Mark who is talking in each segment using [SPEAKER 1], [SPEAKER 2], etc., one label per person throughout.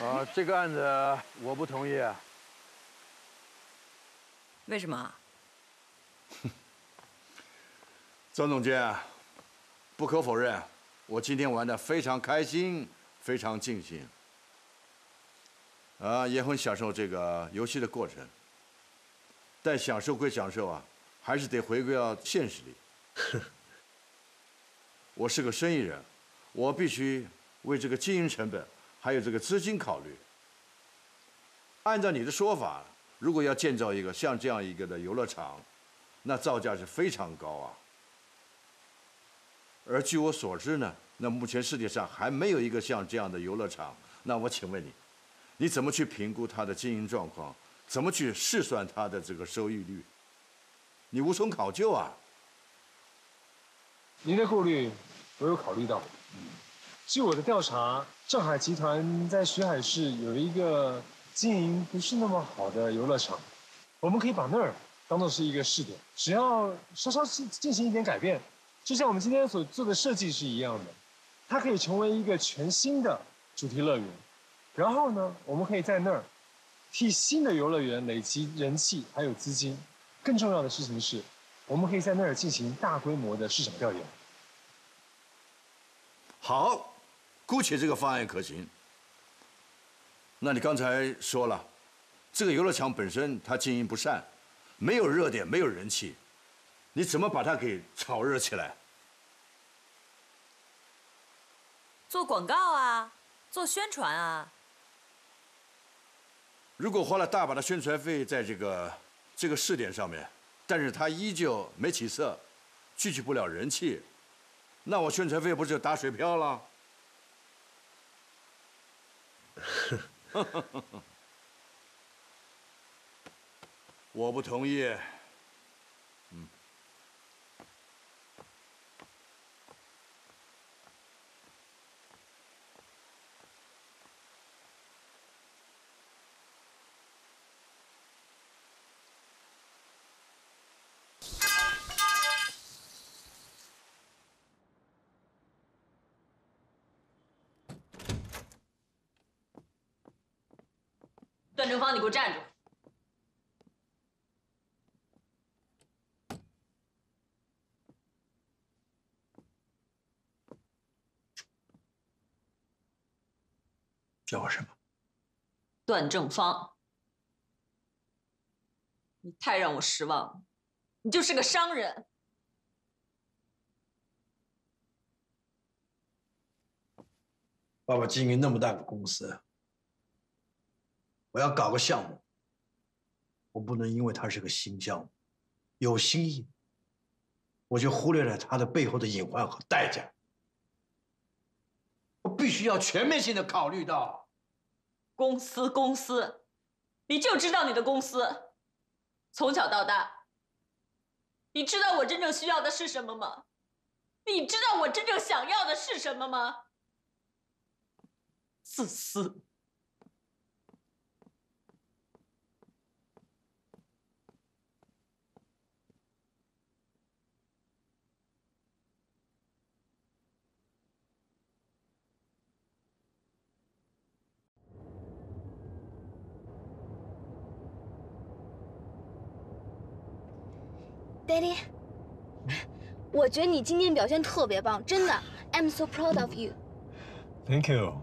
[SPEAKER 1] 啊，这个案子我不同意啊。
[SPEAKER 2] 为什么？
[SPEAKER 1] 张总监，不可否认，我今天玩的非常开心，非常尽兴。啊，也很享受这个游戏的过程。但享受归享受啊，还是得回归到现实里。我是个生意人，我必须为这个经营成本还有这个资金考虑。按照你的说法，如果要建造一个像这样一个的游乐场，那造价是非常高啊。而据我所知呢，那目前世界上还没有一个像这样的游乐场。那我请问你，你怎么去评估它的经营状况？怎么去试算它的这个收益率？你无从考究啊。
[SPEAKER 3] 您的顾虑我有考虑到。据我的调查，上海集团在徐海市有一个经营不是那么好的游乐场，我们可以把那儿当做是一个试点，只要稍稍进进行一点改变，就像我们今天所做的设计是一样的，它可以成为一个全新的主题乐园。然后呢，我们可以在那儿。替新的游乐园累积人气还有资金，更重要的事情是，我们可以在那儿进行大规模的市场调研。
[SPEAKER 1] 好，姑且这个方案可行。那你刚才说了，这个游乐场本身它经营不善，没有热点，没有人气，你怎么把它给炒热起来？
[SPEAKER 2] 做广告啊，做宣传啊。
[SPEAKER 1] 如果花了大把的宣传费在这个这个试点上面，但是它依旧没起色，聚集不了人气，那我宣传费不就打水漂了？我不同意。
[SPEAKER 2] 段正芳，你给我站住！
[SPEAKER 4] 叫我什么？
[SPEAKER 2] 段正芳，你太让我失望了，你就是个商人。
[SPEAKER 4] 爸爸经营那么大个公司。我要搞个项目，我不能因为它是个新项目，有新意，我就忽略了它的背后的隐患和代价。我必须要全面性的考虑到。
[SPEAKER 2] 公司，公司，你就知道你的公司，从小到大，你知道我真正需要的是什么吗？你知道我真正想要的是什么吗？自私。
[SPEAKER 5] Daddy，我觉得你今天表现特别棒，真的，I'm so proud of you。
[SPEAKER 3] Thank you，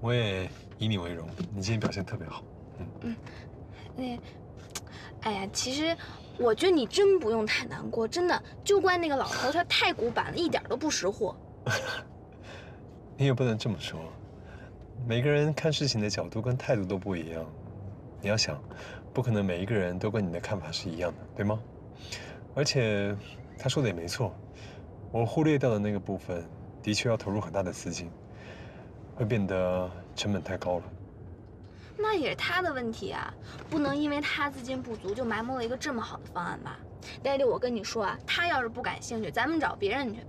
[SPEAKER 3] 我也以你为荣，你今天表现特别好。
[SPEAKER 5] 嗯，那，哎呀，其实我觉得你真不用太难过，真的，就怪那个老头他太古板了，一点都不识货。
[SPEAKER 3] 你也不能这么说，每个人看事情的角度跟态度都不一样。你要想，不可能每一个人都跟你的看法是一样的，对吗？而且他说的也没错，我忽略掉的那个部分，的确要投入很大的资金，会变得成本太高了。
[SPEAKER 5] 那也是他的问题啊，不能因为他资金不足就埋没了一个这么好的方案吧爹地我跟你说啊，他要是不感兴趣，咱们找别人去。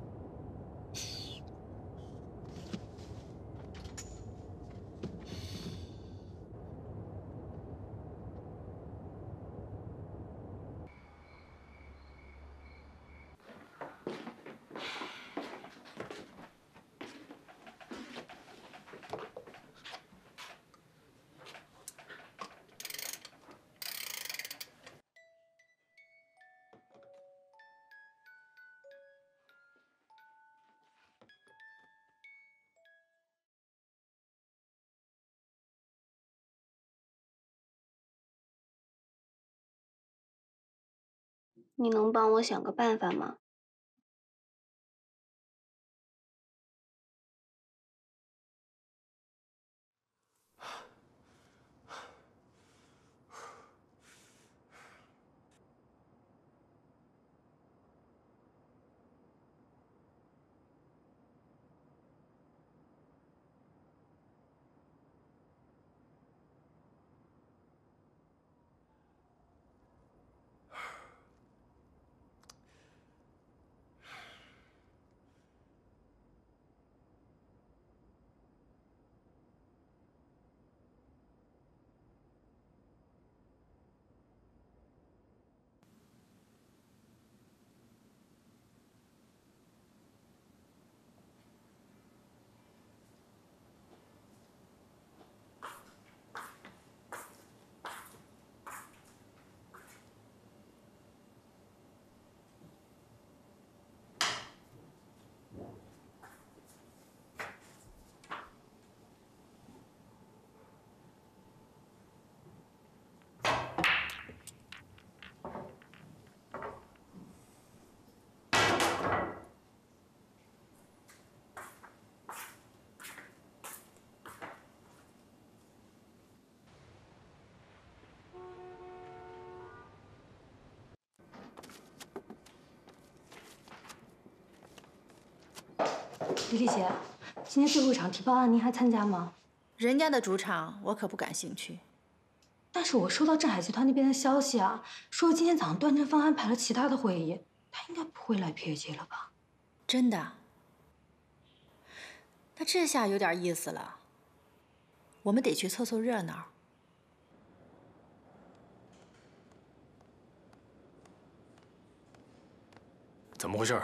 [SPEAKER 6] 你能帮我想个办法吗？
[SPEAKER 7] 李丽姐，今天最后一场提报案您还参加吗？
[SPEAKER 8] 人家的主场我可不感兴趣。
[SPEAKER 7] 但是我收到镇海集团那边的消息啊，说今天早上段振芳安排了其他的会议，他应该不会来 PAG 了吧？
[SPEAKER 8] 真的？那这下有点意思了。我们得去凑凑热闹。
[SPEAKER 9] 怎么回事？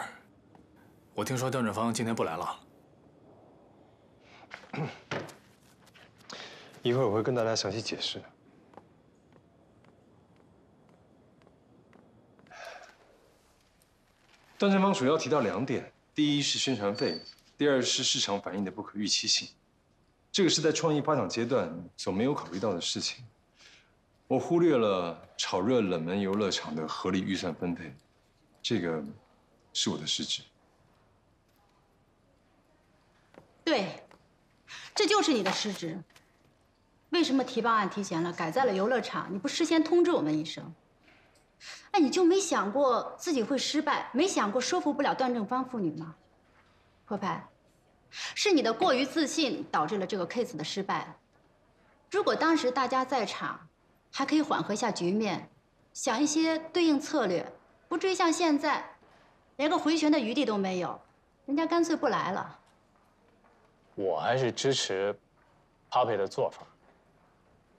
[SPEAKER 9] 我听说段正芳今天不来了。
[SPEAKER 3] 一会儿我会跟大家详细解释。段正芳主要提到两点：第一是宣传费，第二是市场反应的不可预期性。这个是在创意发展阶段所没有考虑到的事情。我忽略了炒热冷门游乐场的合理预算分配，这个是我的失职。
[SPEAKER 8] 对，这就是你的失职。为什么提报案提前了，改在了游乐场？你不事先通知我们一声？哎，你就没想过自己会失败，没想过说服不了段正芳父女吗？破派，是你的过于自信导致了这个 case 的失败。如果当时大家在场，还可以缓和一下局面，想一些对应策略，不至于像现在，连个回旋的余地都没有，人家干脆不来了。
[SPEAKER 10] 我还是支持 Papi 的做法。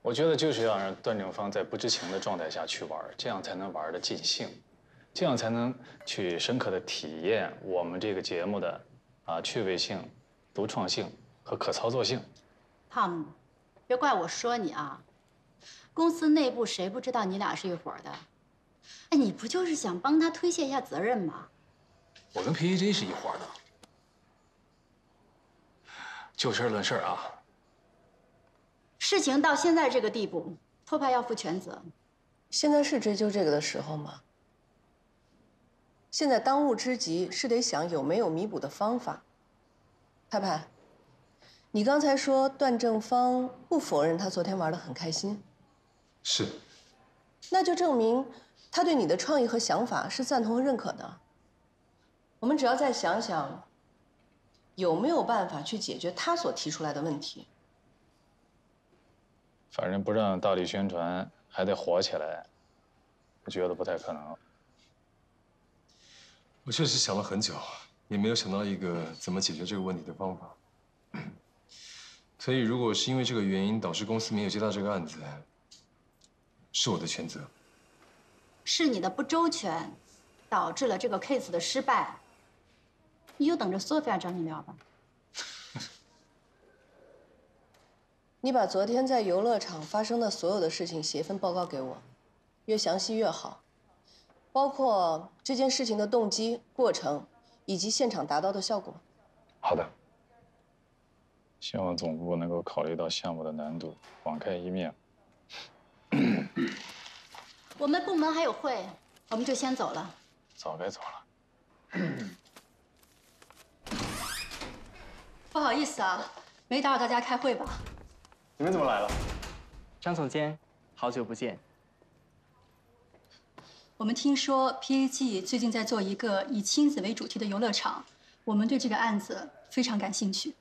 [SPEAKER 10] 我觉得就是要让段正方在不知情的状态下去玩，这样才能玩的尽兴，这样才能去深刻的体验我们这个节目的啊趣味性、独创性和可操作性。
[SPEAKER 8] Tom，别怪我说你啊，公司内部谁不知道你俩是一伙的？哎，你不就是想帮他推卸一下责任吗？
[SPEAKER 9] 我跟 PAJ 是一伙的，就事论事啊。
[SPEAKER 8] 事情到现在这个地步，托派要负全责。
[SPEAKER 11] 现在是追究这个的时候吗？现在当务之急是得想有没有弥补的方法。派派，你刚才说段正方不否认他昨天玩的很开心，
[SPEAKER 3] 是，
[SPEAKER 11] 那就证明他对你的创意和想法是赞同和认可的。我们只要再想想，有没有办法去解决他所提出来的问题。
[SPEAKER 10] 反正不让大力宣传，还得火起来，我觉得不太可能。
[SPEAKER 3] 我确实想了很久，也没有想到一个怎么解决这个问题的方法。所以，如果是因为这个原因导致公司没有接到这个案子，是我的全责。
[SPEAKER 8] 是你的不周全，导致了这个 case 的失败。你就等着 Sophia 找你聊吧。
[SPEAKER 11] 你把昨天在游乐场发生的所有的事情写一份报告给我，越详细越好，包括这件事情的动机、过程以及现场达到的效果。
[SPEAKER 3] 好的。
[SPEAKER 10] 希望总部能够考虑到项目的难度，网开一面。
[SPEAKER 8] 我们部门还有会，
[SPEAKER 12] 我们就先走了。
[SPEAKER 10] 早该走了。
[SPEAKER 12] 不好意思啊，没打扰大家开会吧？
[SPEAKER 10] 你们怎么来了？
[SPEAKER 13] 张总监，好久不见。
[SPEAKER 12] 我们听说 PAG 最近在做一个以亲子为主题的游乐场，我们对这个案子非常感兴趣。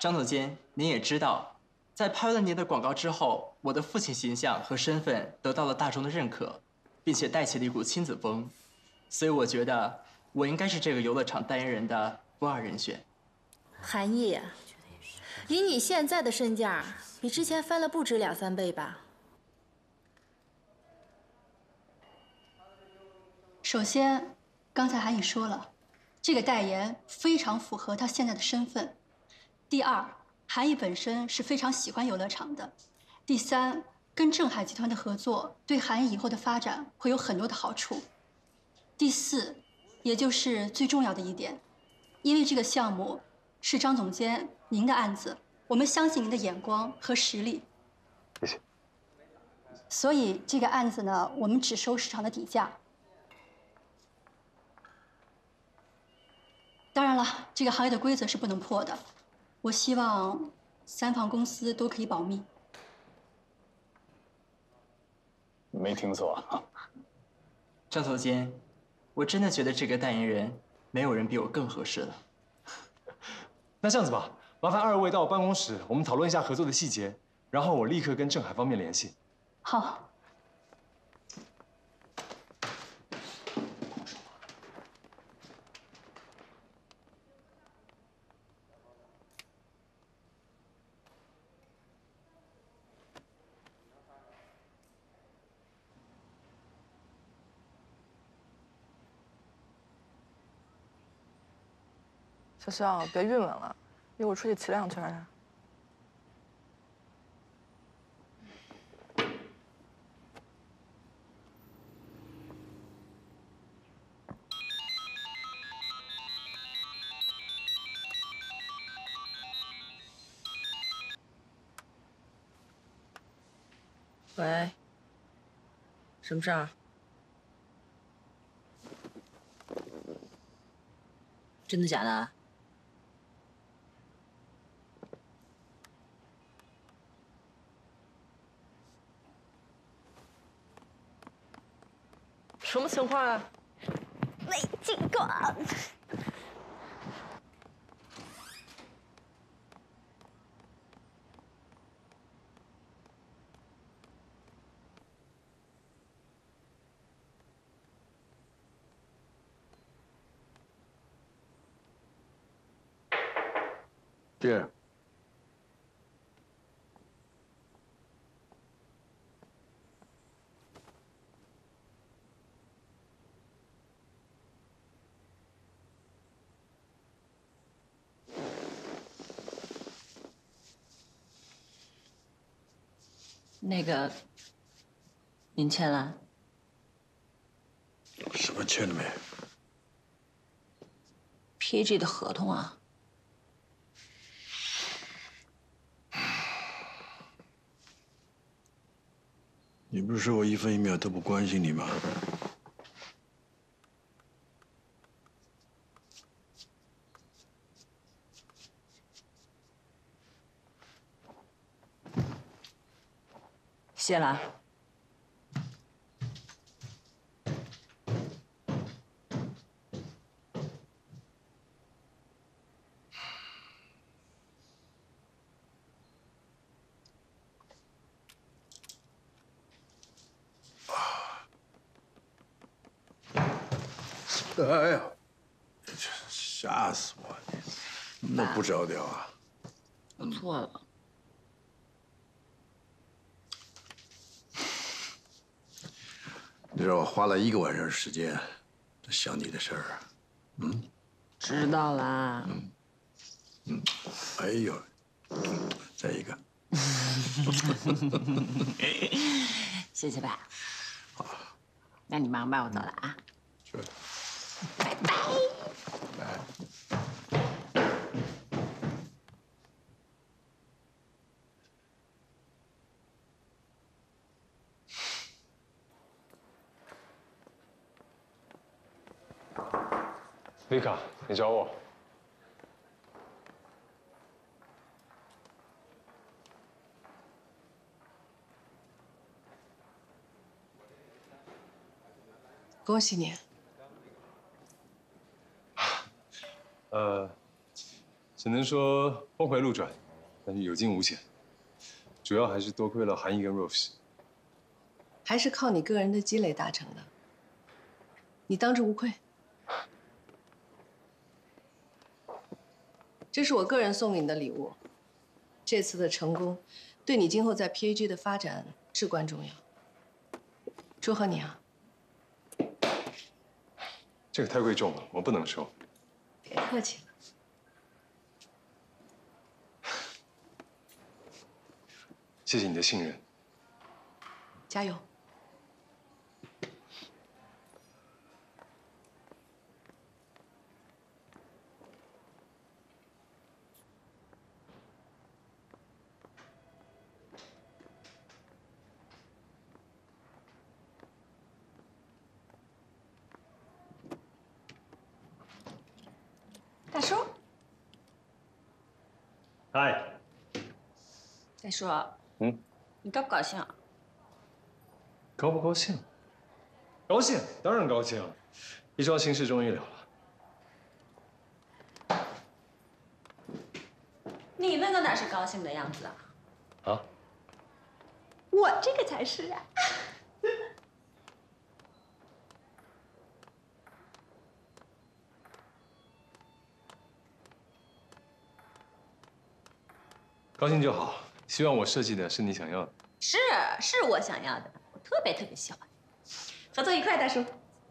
[SPEAKER 13] 张总监，您也知道，在拍了您的广告之后，我的父亲形象和身份得到了大众的认可，并且带起了一股亲子风，所以我觉得我应该是这个游乐场代言人的不二人选。
[SPEAKER 14] 韩毅，以你现在的身价，比之前翻了不止两三倍吧？
[SPEAKER 12] 首先，刚才韩毅说了，这个代言非常符合他现在的身份。第二，韩毅本身是非常喜欢游乐场的。第三，跟正海集团的合作对韩毅以后的发展会有很多的好处。第四，也就是最重要的一点，因为这个项目是张总监您的案子，我们相信您的眼光和实力。
[SPEAKER 10] 谢谢。
[SPEAKER 12] 所以这个案子呢，我们只收市场的底价。当然了，这个行业的规则是不能破的。我希望三方公司都可以保密。
[SPEAKER 10] 没听错。
[SPEAKER 13] 张总监，我真的觉得这个代言人没有人比我更合适了。
[SPEAKER 3] 那这样子吧，麻烦二位到我办公室，我们讨论一下合作的细节，然后我立刻跟郑海方面联系。
[SPEAKER 12] 好。
[SPEAKER 15] 小肖，别郁闷了，一会儿出去骑两圈。喂，什么事儿？真的假的？什么情况啊？
[SPEAKER 5] 没情况。
[SPEAKER 1] 爹。
[SPEAKER 14] 那个，您签了？
[SPEAKER 4] 什么签了没
[SPEAKER 14] ？PAG 的合同啊。
[SPEAKER 4] 你不是说我一分一秒都不关心你吗？
[SPEAKER 14] 谢了。
[SPEAKER 4] 哎呀，吓死我！那不着调啊！
[SPEAKER 14] 我错了。
[SPEAKER 4] 你知道我花了一个晚上时间想你的事儿，嗯？
[SPEAKER 14] 知道啦。
[SPEAKER 4] 嗯。嗯。哎呦，再一个。
[SPEAKER 14] 谢谢爸。好。那你忙吧，我走了啊。
[SPEAKER 4] 去。
[SPEAKER 14] 拜拜。
[SPEAKER 4] 拜。
[SPEAKER 3] 丽卡，你找我？
[SPEAKER 11] 恭喜你。
[SPEAKER 3] 呃，只能说峰回路转，但是有惊无险。主要还是多亏了韩毅跟 Rose。
[SPEAKER 11] 还是靠你个人的积累达成的，你当之无愧。这是我个人送给你的礼物，这次的成功，对你今后在 PAG 的发展至关重要。祝贺你啊！
[SPEAKER 3] 这个太贵重了，我不能收。
[SPEAKER 11] 别客气了。
[SPEAKER 3] 谢谢你的信任，
[SPEAKER 11] 加油！
[SPEAKER 2] 大叔，
[SPEAKER 3] 嗨，
[SPEAKER 2] 大叔，
[SPEAKER 3] 嗯，
[SPEAKER 2] 你高不高兴啊？
[SPEAKER 3] 高不高兴？高兴，当然高兴。一桩心事终于了了。
[SPEAKER 2] 你那个哪是高兴的样子啊？
[SPEAKER 3] 啊？
[SPEAKER 2] 我这个才是啊！
[SPEAKER 3] 高兴就好。希望我设计的是你想要的。
[SPEAKER 2] 是是我想要的，我特别特别喜欢。合作愉快，大叔。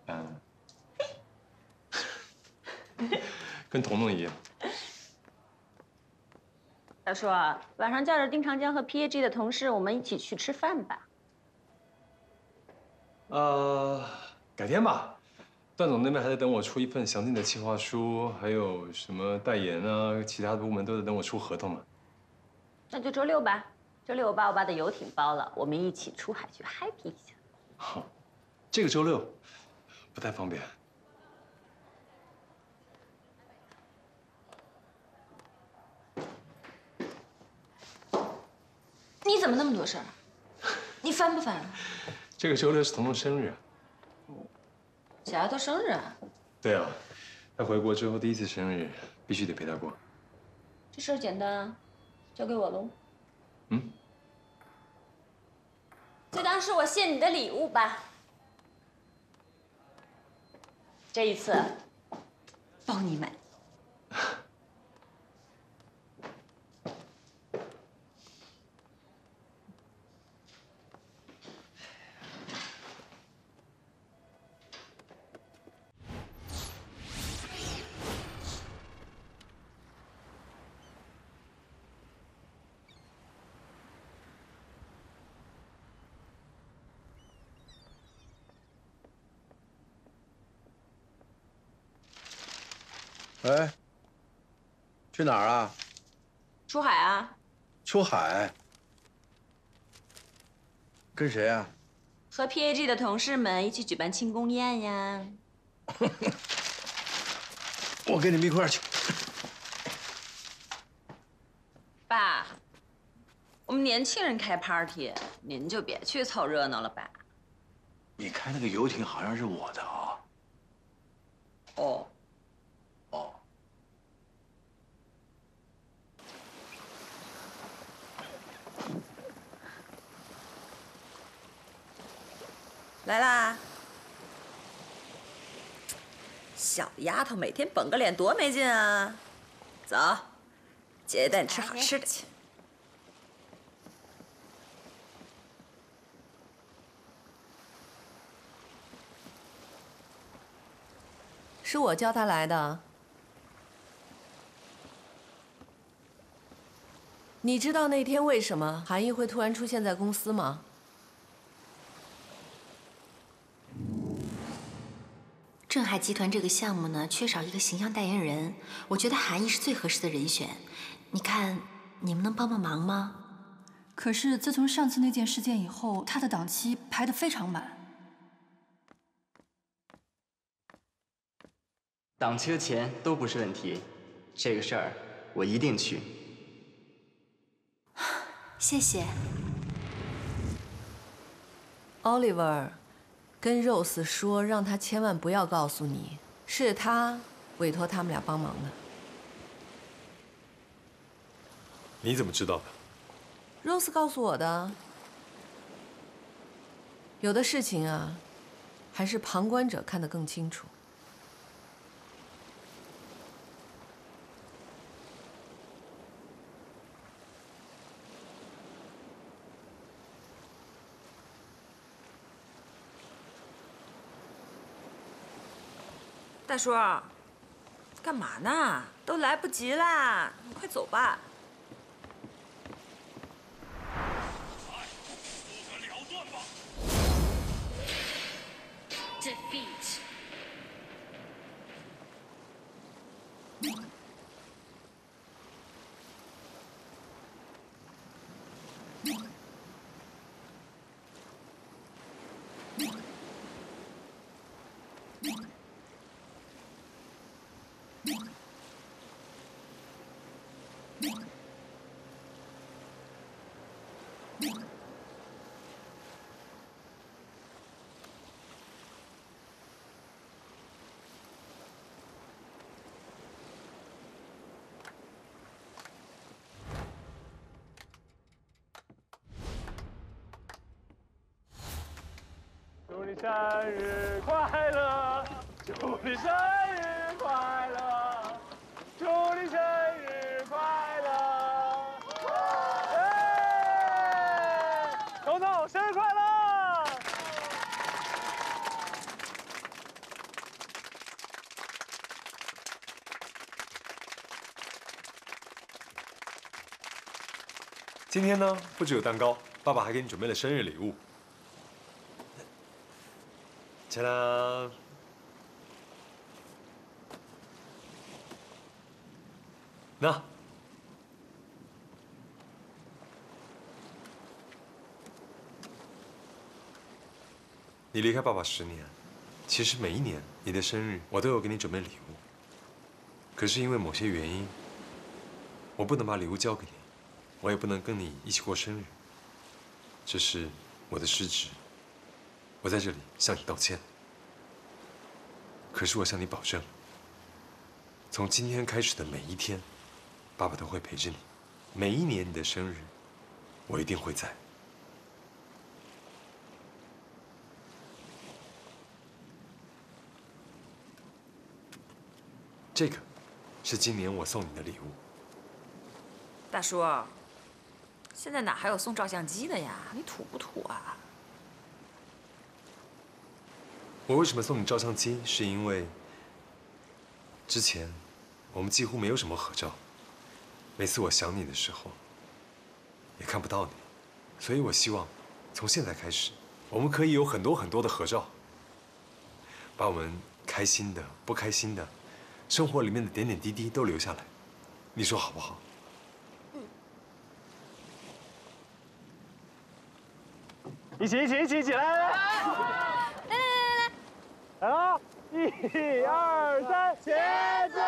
[SPEAKER 3] 嗯。跟彤彤一样。
[SPEAKER 2] 大叔，晚上叫着丁长江和 PAG 的同事，我们一起去吃饭吧。
[SPEAKER 3] 呃，改天吧。段总那边还在等我出一份详尽的计划书，还有什么代言啊，其他的部门都在等我出合同呢。
[SPEAKER 2] 那就周六吧。周六我把我爸的游艇包了，我们一起出海去 happy 一下。
[SPEAKER 3] 好，这个周六不太方便。
[SPEAKER 2] 你怎么那么多事儿？你烦不烦？
[SPEAKER 3] 这个周六是彤彤生日。
[SPEAKER 2] 小丫头生日啊？
[SPEAKER 3] 对啊，她回国之后第一次生日，必须得陪她过。
[SPEAKER 2] 这事儿简单，交给我喽。
[SPEAKER 3] 嗯。
[SPEAKER 2] 就当是我谢你的礼物吧。这一次，包你买。
[SPEAKER 1] 喂，去哪儿啊？
[SPEAKER 2] 出海啊？
[SPEAKER 1] 出海？跟谁啊？
[SPEAKER 2] 和 PAG 的同事们一起举办庆功宴呀。
[SPEAKER 1] 我跟你们一块儿去。
[SPEAKER 2] 爸，我们年轻人开 party，您就别去凑热闹了吧。
[SPEAKER 1] 你开那个游艇好像是我的啊。
[SPEAKER 2] 哦。
[SPEAKER 1] 哦。
[SPEAKER 16] 来啦！小丫头每天绷个脸多没劲啊！走，姐姐带你吃好吃的去。
[SPEAKER 11] 是我叫他来的。你知道那天为什么韩毅会突然出现在公司吗？
[SPEAKER 14] 镇海集团这个项目呢，缺少一个形象代言人，我觉得韩毅是最合适的人选。你看，你们能帮帮忙吗？
[SPEAKER 8] 可是自从上次那件事件以后，他的档期排得非常满。
[SPEAKER 13] 档期和钱都不是问题，这个事儿我一定去。
[SPEAKER 14] 谢谢。
[SPEAKER 17] Oliver，跟 Rose 说，让他千万不要告诉你，是他委托他们俩帮忙的。
[SPEAKER 3] 你怎么知道的
[SPEAKER 17] ？Rose 告诉我的。有的事情啊，还是旁观者看得更清楚。
[SPEAKER 2] 大叔，干嘛呢？都来不及啦，你快走吧。
[SPEAKER 3] 生日快乐！祝你生日快乐！祝你生日快乐！哎！彤彤，生日快乐！今天呢，不只有蛋糕，爸爸还给你准备了生日礼物。Ta da 那，你离开爸爸十年，其实每一年你的生日，我都有给你准备礼物。可是因为某些原因，我不能把礼物交给你，我也不能跟你一起过生日。这是我的失职，我在这里向你道歉。可是我向你保证，从今天开始的每一天，爸爸都会陪着你。每一年你的生日，我一定会在。这个，是今年我送你的礼物。
[SPEAKER 2] 大叔，现在哪还有送照相机的呀？你土不土啊？
[SPEAKER 3] 我为什么送你照相机？是因为之前我们几乎没有什么合照，每次我想你的时候也看不到你，所以我希望从现在开始，我们可以有很多很多的合照，把我们开心的、不开心的，生活里面的点点滴滴都留下来，你说好不好？一起，一起，一起，一起来！来来来来，来了，一二三，茄子！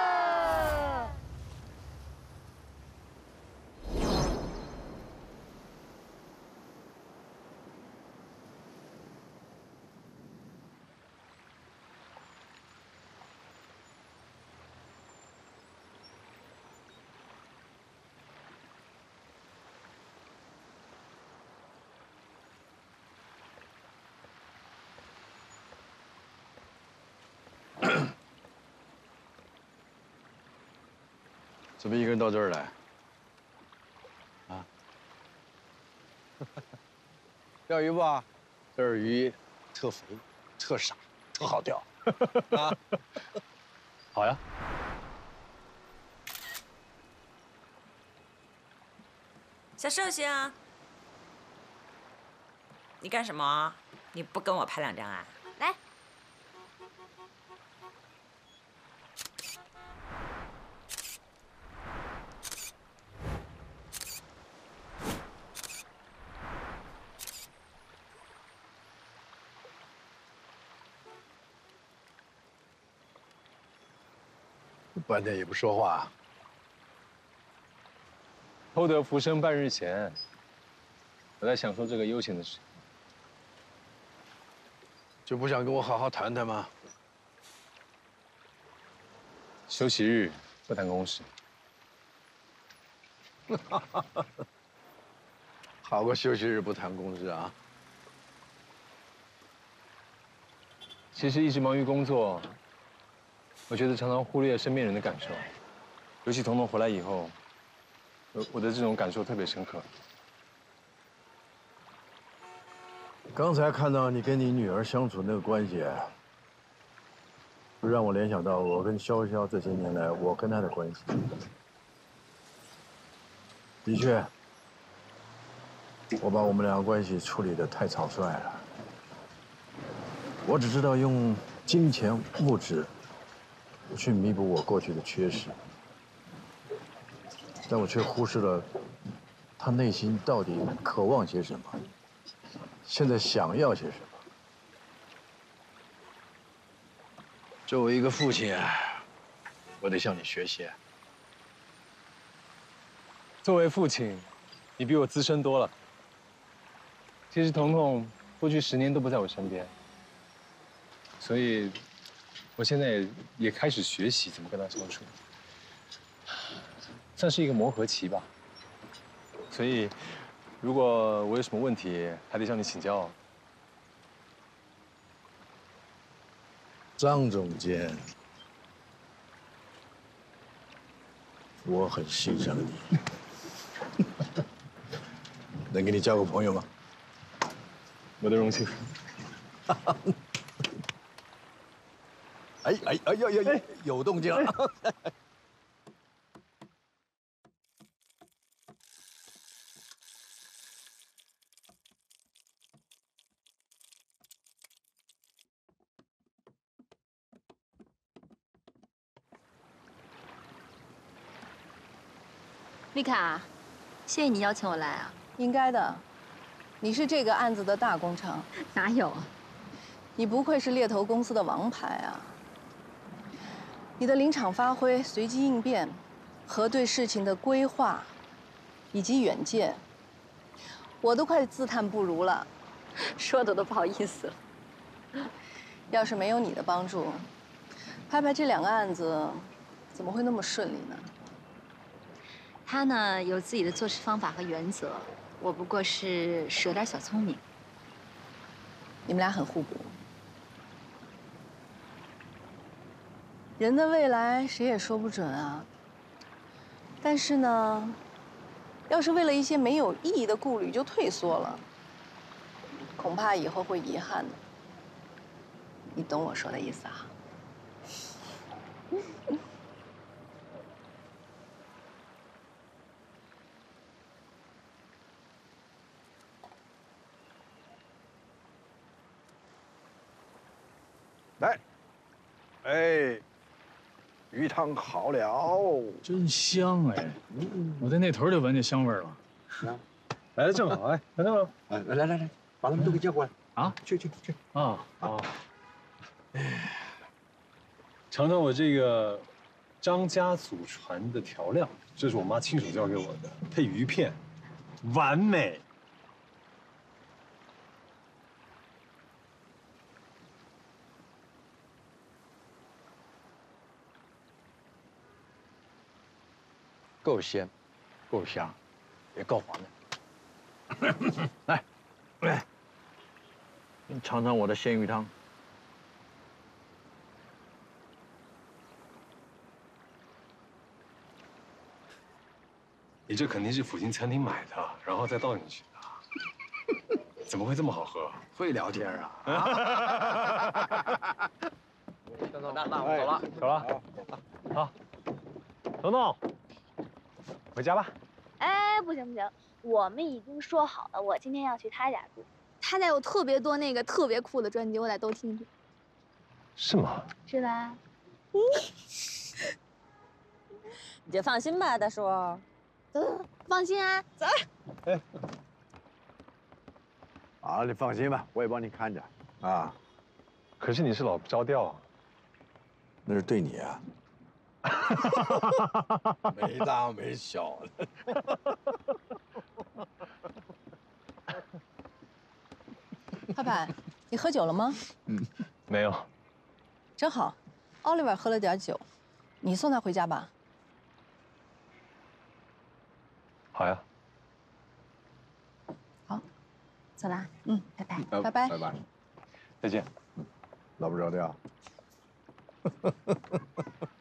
[SPEAKER 18] 怎么一个人到这儿来？啊？钓鱼不？这儿鱼特肥、特傻、特好钓。啊，
[SPEAKER 3] 好呀。
[SPEAKER 2] 小寿星，你干什么？你不跟我拍两张啊？来。
[SPEAKER 18] 半天也不说话。
[SPEAKER 3] 偷得浮生半日闲，我在享受这个悠闲的时间。
[SPEAKER 18] 就不想跟我好好谈谈吗？
[SPEAKER 3] 休息日不谈公事。
[SPEAKER 18] 好个休息日不谈公事啊！
[SPEAKER 3] 其实一直忙于工作，我觉得常常忽略身边人的感受。尤其彤彤回来以后，我我的这种感受特别深刻。
[SPEAKER 4] 刚才看到你跟你女儿相处那个关系，就让我联想到我跟潇潇这些年来我跟她的关系。的确，我把我们两个关系处理的太草率了。我只知道用金钱物质去弥补我过去的缺失，但我却忽视了他内心到底渴望些什么，现在想要些什么。
[SPEAKER 18] 作为一个父亲，我得向你学习。
[SPEAKER 3] 作为父亲，你比我资深多了。其实彤彤过去十年都不在我身边。所以，我现在也也开始学习怎么跟他相处，算是一个磨合期吧。所以，如果我有什么问题，还得向你请教。
[SPEAKER 4] 张总监，我很欣赏你，能给你交个朋友吗？
[SPEAKER 3] 我的荣幸。
[SPEAKER 4] 哎哎哎呀呀！有动静了。
[SPEAKER 19] 丽卡，谢谢你邀请我来啊。
[SPEAKER 11] 应该的，你是这个案子的大功臣。
[SPEAKER 19] 哪有？
[SPEAKER 11] 你不愧是猎头公司的王牌啊！你的临场发挥、随机应变，和对事情的规划，以及远见，我都快自叹不如了，
[SPEAKER 19] 说的都不好意思了。
[SPEAKER 11] 要是没有你的帮助，拍拍这两个案子，怎么会那么顺利呢？
[SPEAKER 19] 他呢有自己的做事方法和原则，我不过是使点小聪明。
[SPEAKER 11] 你们俩很互补。人的未来谁也说不准啊。但是呢，要是为了一些没有意义的顾虑就退缩了，恐怕以后会遗憾的。你懂我说的意思啊？
[SPEAKER 4] 来，哎，鱼汤好了，
[SPEAKER 10] 真香哎！我在那头就闻见香味儿了。
[SPEAKER 3] 来的正好，哎，来正好，
[SPEAKER 4] 哎，来来来来，把他们都给叫过来
[SPEAKER 10] 啊！
[SPEAKER 4] 去去去！
[SPEAKER 3] 啊啊！哎，尝尝我这个张家祖传的调料，这是我妈亲手教给我的，配鱼片，完美。
[SPEAKER 18] 够鲜，够香，也够黄的。来，来，你尝尝我的鲜鱼汤。
[SPEAKER 3] 你这肯定是附近餐厅买的，然后再倒进去的。怎么会这么好喝？
[SPEAKER 18] 会聊天啊！
[SPEAKER 20] 等等，那那我走了，
[SPEAKER 3] 走了。好，彤彤，回家吧。
[SPEAKER 5] 哎，不行不行，我们已经说好了，我今天要去他家住。他家有特别多那个特别酷的专辑，我得都听听。
[SPEAKER 3] 是吗？
[SPEAKER 5] 是吧？
[SPEAKER 2] 你就放心吧，大叔。
[SPEAKER 5] 走，放心啊，走。
[SPEAKER 3] 哎，
[SPEAKER 4] 好，你放心吧，我也帮你看着啊。
[SPEAKER 3] 可是你是老不着调啊。
[SPEAKER 4] 那是对你啊。没大没小的。
[SPEAKER 11] 派派，你喝酒了吗？
[SPEAKER 10] 嗯，没有。
[SPEAKER 11] 真好，奥利弗喝了点酒，你送他回家吧。
[SPEAKER 10] 好呀。
[SPEAKER 11] 好，
[SPEAKER 12] 走啦。
[SPEAKER 11] 嗯，
[SPEAKER 12] 拜拜。
[SPEAKER 11] 拜拜。
[SPEAKER 4] 拜拜。
[SPEAKER 10] 再见。
[SPEAKER 4] 老不着调。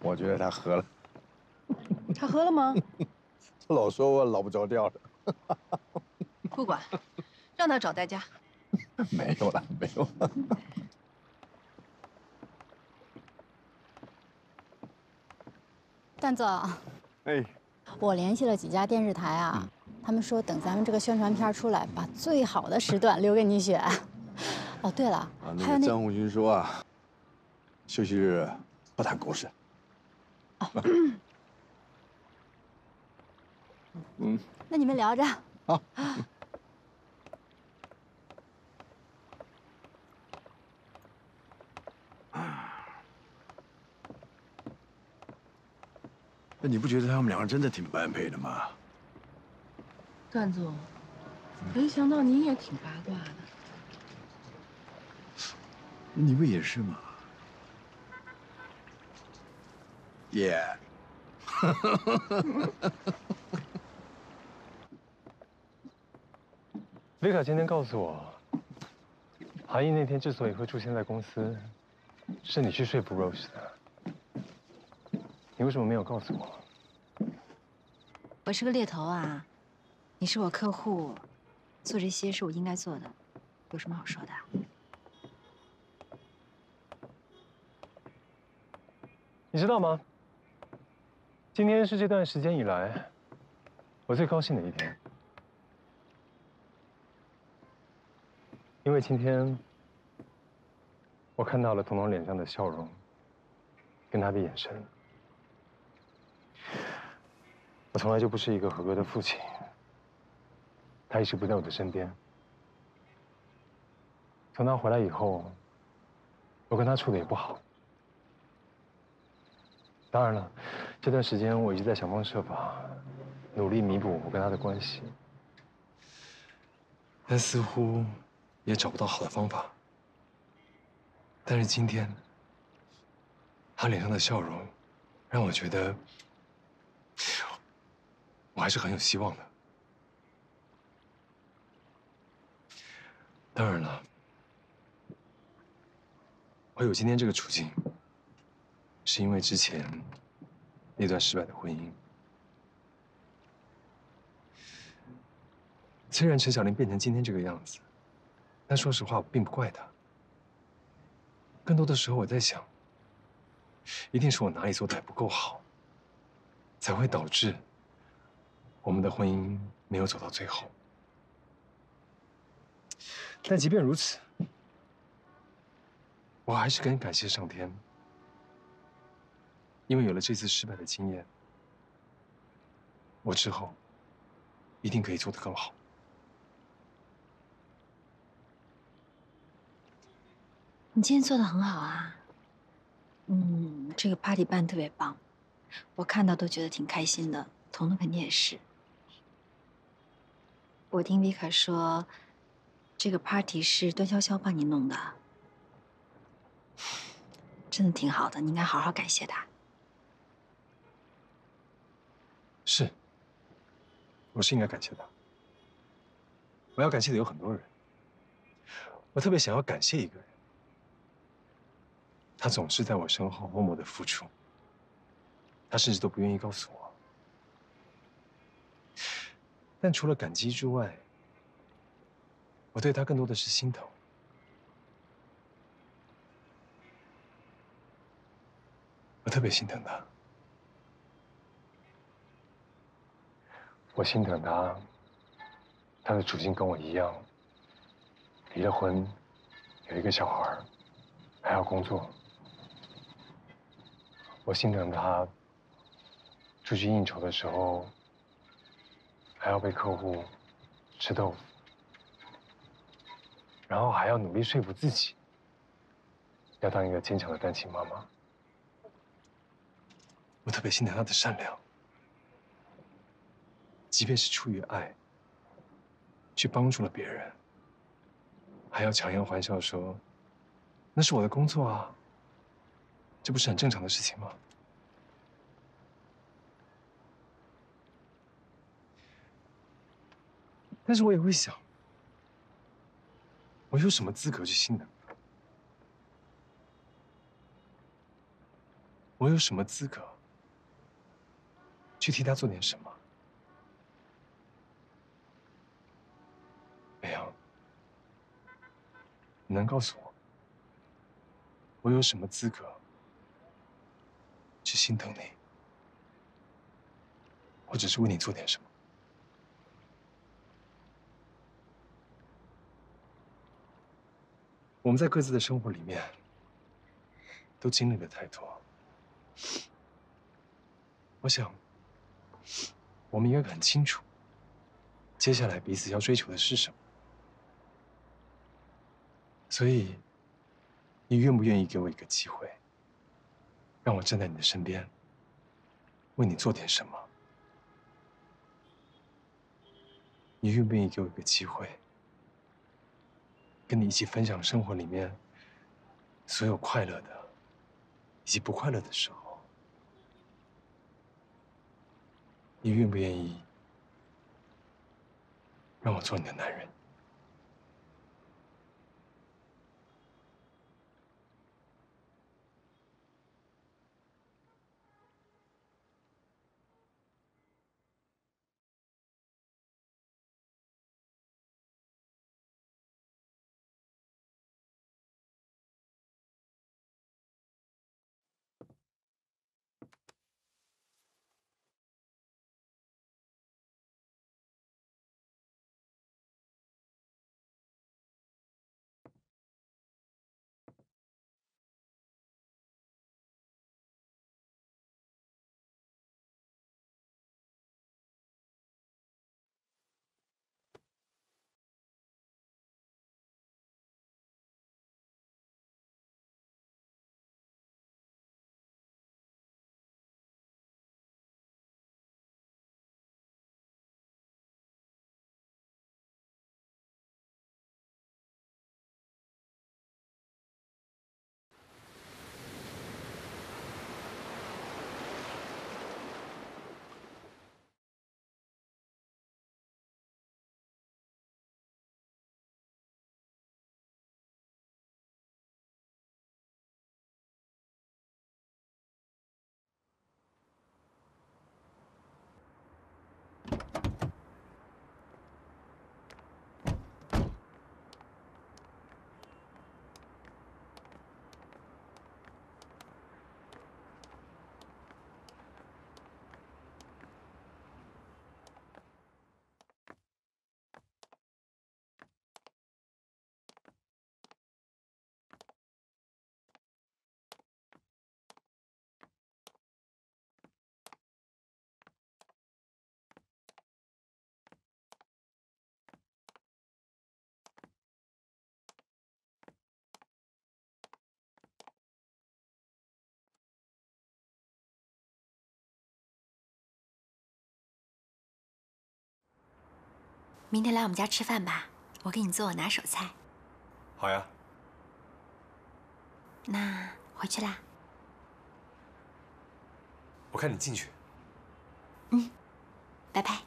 [SPEAKER 4] 我觉得他喝了。
[SPEAKER 11] 他喝了吗？
[SPEAKER 4] 他老说我老不着调的。
[SPEAKER 11] 不管，让他找代驾。
[SPEAKER 4] 没有了，没有了。
[SPEAKER 12] 段总，
[SPEAKER 4] 哎，
[SPEAKER 12] 我联系了几家电视台啊，他们说等咱们这个宣传片出来，把最好的时段留给你选。哦，对了，
[SPEAKER 4] 啊，
[SPEAKER 12] 还有那
[SPEAKER 4] 那个张红军说啊，休息日不谈公事。嗯，
[SPEAKER 12] 那你们聊着。
[SPEAKER 4] 好。那你不觉得他们两个真的挺般配的吗？
[SPEAKER 21] 段总，没想到您也挺八卦的。
[SPEAKER 4] 你不也是吗？耶。
[SPEAKER 3] 维卡今天告诉我，韩毅那天之所以会出现在公司，是你去说服 Rose 的。你为什么没有告诉我？
[SPEAKER 14] 我是个猎头啊，你是我客户，做这些是我应该做的，有什么好说的？
[SPEAKER 3] 你知道吗？今天是这段时间以来我最高兴的一天，因为今天我看到了彤彤脸上的笑容，跟她的眼神。我从来就不是一个合格的父亲，他一直不在我的身边。从他回来以后，我跟他处的也不好。当然了，这段时间我一直在想方设法，努力弥补我跟他的关系，但似乎也找不到好的方法。但是今天，他脸上的笑容，让我觉得。我还是很有希望的。当然了，我有今天这个处境，是因为之前那段失败的婚姻。虽然陈小玲变成今天这个样子，但说实话，我并不怪她。更多的时候，我在想，一定是我哪里做的还不够好，才会导致。我们的婚姻没有走到最后，但即便如此，我还是很感谢上天，因为有了这次失败的经验，我之后一定可以做得更好。
[SPEAKER 14] 你今天做的很好啊，嗯，这个 party 办特别棒，我看到都觉得挺开心的，彤彤肯定也是。我听维卡说，这个 party 是段潇潇帮你弄的，真的挺好的，你应该好好感谢他。
[SPEAKER 3] 是，我是应该感谢他。我要感谢的有很多人，我特别想要感谢一个人，他总是在我身后默默的付出，他甚至都不愿意告诉我。但除了感激之外，我对他更多的是心疼。我特别心疼他，我心疼他，他的处境跟我一样，离了婚，有一个小孩，还要工作。我心疼他，出去应酬的时候。还要被客户吃豆腐，然后还要努力说服自己，要当一个坚强的单亲妈妈。我特别心疼他的善良，即便是出于爱，去帮助了别人，还要强颜欢笑说：“那是我的工作啊。”这不是很正常的事情吗？但是我也会想，我有什么资格去心疼？我有什么资格去替他做点什么？北阳，你能告诉我，我有什么资格去心疼你，或者是为你做点什么？我们在各自的生活里面都经历了太多，我想我们应该很清楚，接下来彼此要追求的是什么。所以，你愿不愿意给我一个机会，让我站在你的身边，为你做点什么？你愿不愿意给我一个机会？跟你一起分享生活里面所有快乐的，以及不快乐的时候，你愿不愿意让我做你的男人？
[SPEAKER 14] 明天来我们家吃饭吧，我给你做我拿手菜。
[SPEAKER 3] 好呀。
[SPEAKER 14] 那回去啦。
[SPEAKER 3] 我看你进去。
[SPEAKER 14] 嗯，拜拜。